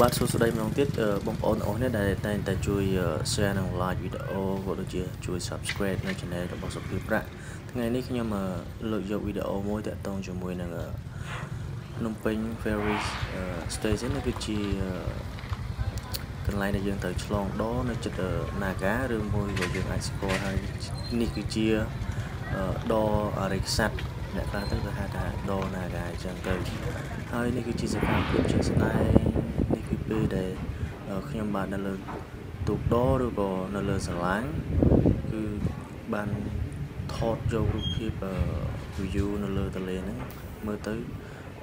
បាទសួស្តីម្ដងទៀតបងប្អូនអស់នេះដែលតែងតែជួយ share និង like វីដេអូក៏ដូចជាជួយ subscribe នៅ channel របស់សុភាប្រាក់ថ្ងៃនេះខ្ញុំលើកយកវីដេអូមួយតាក់ទងជាមួយនឹងភ្នំពេញ Ferry Station នេះគឺជាកន្លែងដែលយើងត្រូវឆ្លងដនៅចិត្ត Naga ឬមួយក៏យើងអាចស្គាល់ហើយនេះគឺជាដអរិយស័ព្ទអ្នកខ្លះទៅគេហៅថាដ Naga អញ្ចឹងទៅហើយនេះគឺជាសកម្មភាពជាក់ស្ដែង ពេលដែលខ្ញុំបាននៅលើទូកដឬក៏នៅលើសាឡាងគឺបានថតយករូបភាព view នៅលើទន្លេហ្នឹងមើលទៅ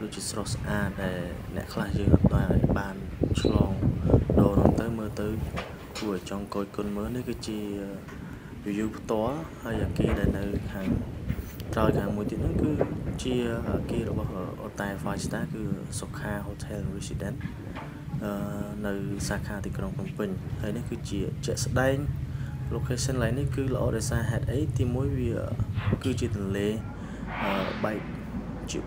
ដូចជាស្រស់ស្អាតដែលអ្នកខ្លះយើងអត់បានបានឆ្លងដូរហ្នឹងទៅមើលទៅគួរឲ្យចង់កយគុណមើលនេះគឺជា view ផ្ទាល់ហើយអាគារដែលនៅខាងក្រោយខាងមួយទៀតហ្នឹងគឺជាអាគាររបស់ Hotel 5 Star គឺ Sokha Hotel Residence នៅសាខាទីក្រុងភ្នំពេញហើយនេះគឺជាជាក់ស្ដែង location ឡើយនេះគឺល្អដោយសារហេតុអីទីមួយវាគឺជាទន្លេបែកជា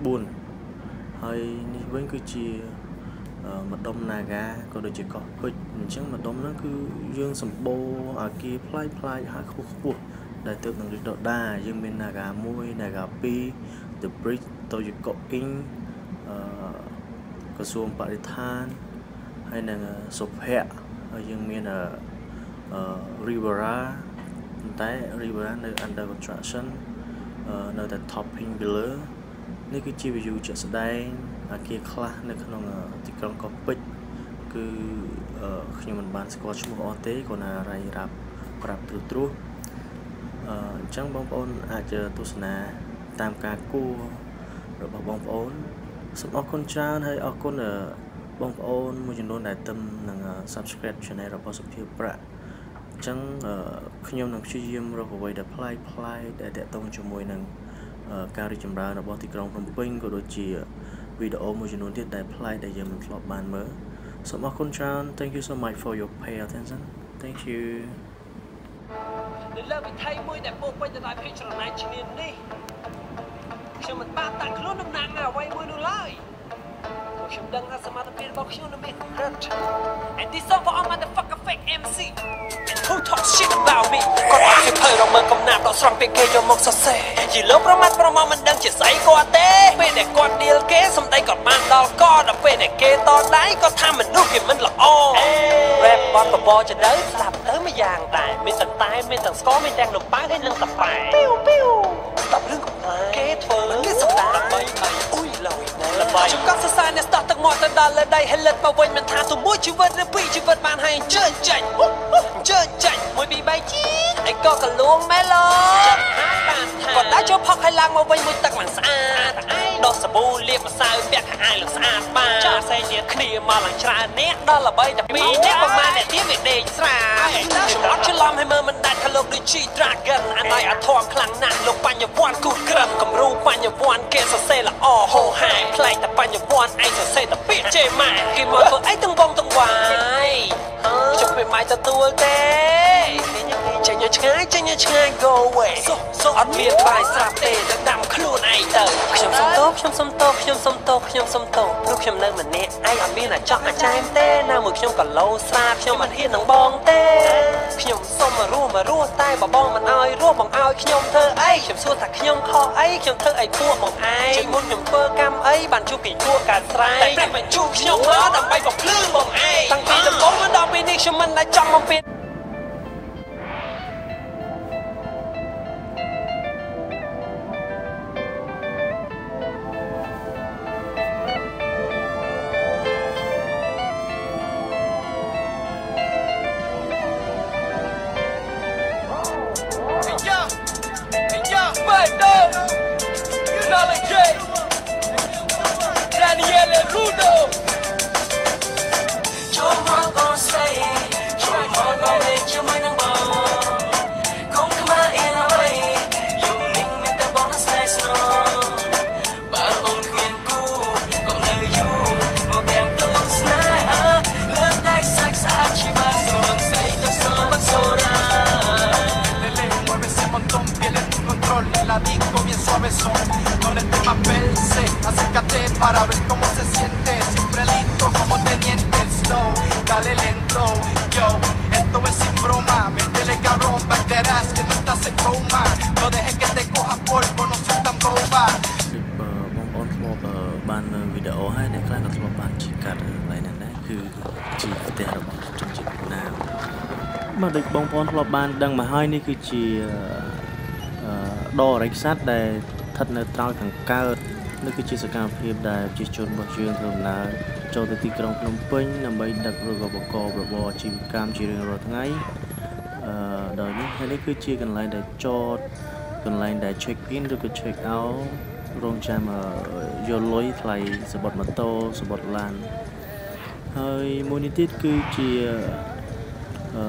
4ហើយនេះវិញគឺជាម្ដុំ Naga ក៏ដូចជាកោះពេជ្រអញ្ចឹងម្ដុំហ្នឹងគឺយើងសម្បូរអាគារផ្លាយផ្លាយហើយខ្ពស់ខ្ពស់ដែលទៅនឹងរីដដាយើងមាន Naga 1 Naga 2 The Bridge Toyoko Ing អឺក្រសួងបរិស្ថាន ហើយនឹងសុភ័ក្រហើយយើងមានអឺ Rivera ប៉ុន្តែ Rivera នៅ under construction នៅតែ topping ពីលើនេះគឺជា view ជាក់ស្ដែងអាគារខ្លះនៅក្នុងទីក្រុងកោះពេជ្រគឺខ្ញុំមិនបានស្គាល់ឈ្មោះអស់ទេគ្រាន់តែរាយរាប់ប្រាប់ត្រួសត្រាសអញ្ចឹងបងប្អូនអាចទស្សនាតាមការគួររបស់បងប្អូនសូមអរគុណច្រើនហើយអរគុណ បងប្អូនមួយចំនួនដែលទំនឹង subscribe channel របស់សុភាប្រាក់អញ្ចឹងខ្ញុំនឹងព្យាយាមរកអ្វីដែលប្លែកប្លែកដែលតាក់ទងជាមួយនឹងការរីកចម្រើនរបស់ទីក្រុងភ្នំពេញក៏ដូចជាវីដេអូមួយចំនួនទៀតដែលប្លែកដែលយើងមិនធ្លាប់បានមើលសូមអរគុណច្រើន Thank you so much for your pay attention Thank you នៅលើវិថីមួយដែលពោពេញទៅដោយភាពច្រណែនឈ្នាននេះខ្ញុំមិនបានតាក់ខ្លួនតំណាងអ្វីមួយនោះឡើយ ខ្ញុំដឹងថាសមត្ថភាពរបស់ខ្ញុំនៅមានកម្រិត And this song for all motherfucker fake MC Who talk shit about me គាត់អាចភ័យរមើកំណាប់ដកស្រង់ពេលគេយកមកសរសេរយីលោកប្រមាថប្រមាថមិនដឹងជាស្អីគាត់ទេពេលដែលគាត់ឌីលគេសំដីគាត់បានដល់កដល់ពេលដែលគេតដៃគាត់ថាមនុស្សគេមិនល្អ Rap បត់បបចដៅស្ដាប់ទៅមួយយ៉ាងដែរមានទាំងតែមានទាំងស្គរមានទាំងនំប៉័ងហើយនិងតា ដាប់ទឹកមាត់ទៅដល់លើដីហើយលិតមកវិញមិនថាទៅមួយជីវិតឬពីរជីវិតបានហើយអញ្ជើញចាញ់អញ្ជើញចាញ់មួយពីរបីជីអីក៏កលួងមែឡូគាត់ដើរចូលផុកហើយឡើងមកវិញមួយទឹកមិនស្អាតដោះសាប៊ូលាបម្សៅពាក់ខោអាវលស្អាតបានចាផ្សេងទៀតគ្នាមកឡើងច្រើនអ្នកដល់ល្បីតែពីរអ្នកប្រហែលអ្នកទៀតវាដេកស្រាខ្ញុំអត់ច្រឡំឲ្យមើលមិនដាច់ថាលោកដូច G Dragon អាណៃអាធំខ្លាំងណាស់លោកបញ្ញវន្តគូក្រឹមគំរូបញ្ញវន្តគេសរសេរល្អហោហាប្លែកតែ បញ្ញវន្តឯងសរសេរតែពាក្យជេម៉ាគេមកធ្វើអីទាំងបងទាំងវាយខ្ញុំពេលម៉ៃទទួលទេចេញឲ្យឆ្ងាយចេញឲ្យឆ្ងាយ go away អត់មានបាយស្រាប់ទេទៅដាំខ្លួនឯងទៅខ្ញុំសុំទោសខ្ញុំសុំទោសខ្ញុំសុំទោសខ្ញុំសុំទោសព្រោះខ្ញុំនៅម្នាក់ឯងអត់មានអាចចង់អាចែមទេនៅមួយខ្ញុំក៏លោស្រាខ្ញុំអត់ហ៊ាននឹងបងទេខ្ញុំសុំមករស់មករស់តែបបងមិនអោយរស់បងអោយខ្ញុំធ្វើអីខ្ញុំសួរថាខ្ញុំខុសអីខ្ញុំធ្វើអីពួកបងឯងជិះមុនខ្ញុំធ្វើកម្មអី បានជួបពីពួកកាស្រ័យតែព្រះបញ្ជូខ្ញុំមកដើម្បីបំភ្លឺបងឯងតាំងពីដំបូងមកដល់ពេលនេះខ្ញុំមិនដែលចង់បំពេ ញ verse, acércate para ver cómo se siente, siempre listo como teniente, stop. dale lento. Yo, esto es sin broma, métele cabrón, verás que no estás en coma. No dejes que te coja polvo, no seas tan boba. បងប្អូនធ្លាប់បានមើលវីដេអូហើយអ្នកខ្លះក៏ធ្លាប់បានជិះកាត់កន្លែងហ្នឹងដែរគឺជាផ្ទះរបស់ជនជាតិវៀតណាមបាទដូចបងប្អូនធ្លាប់បានដឹងមកហើយនេះគឺជាដរអរិយស័ព្ទដែលស្ថិតនៅត្រង់ខាងកើត នេះគឺជាសកម្មភាពដែលប្រជាជនរបស់យើងធ្វើដំណើរចូលទៅទីក្រុងភ្នំពេញដើម្បីដឹកឬក៏បកបរបរអាជីវកម្មជារៀងរាល់ថ្ងៃអឺដោយនេះហើយនេះគឺជាកន្លែងដែលចតកន្លែងដែល check in ឬក៏ check out រងចាំយកលុយថ្លៃសបុតម៉ូតូសបុតឡានហើយមួយនេះទៀតគឺជាអឺ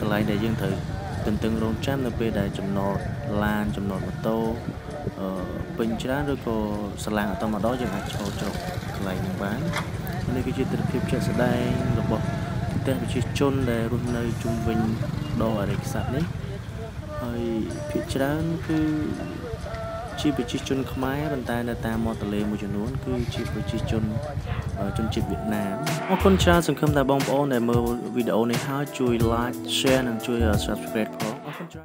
កន្លែងដែលយើងត្រូវ ទន្ទឹងរង់ចាំនៅពេលដែលចំណតឡានចំណតម៉ូតូអឺពេញច្រើនឬក៏ស្រឡាំងអត់តម្ដងយើងអាចចូលជ្រកកន្លែងនេះបាននេះគឺជាទស្សនវិជ្ជាជាក់ស្ដែងរបស់ប្រទេសប្រជាជនដែលរស់នៅជុំវិញដងអរិយស័ព្ទនេះហើយភាគច្រើនគឺ ជាប្រជាជនខ្មែរប៉ុន្តែនៅតាមមាត់ទន្លេមួយចំនួនគឺជាប្រជាជនជនជាតិវៀតណាមអរគុណច្រើនសង្ឃឹមថាបងប្អូនដែលមើលវីដេអូនេះហើយជួយ like share និងជួយ subscribe ផងអរគុណច្រើន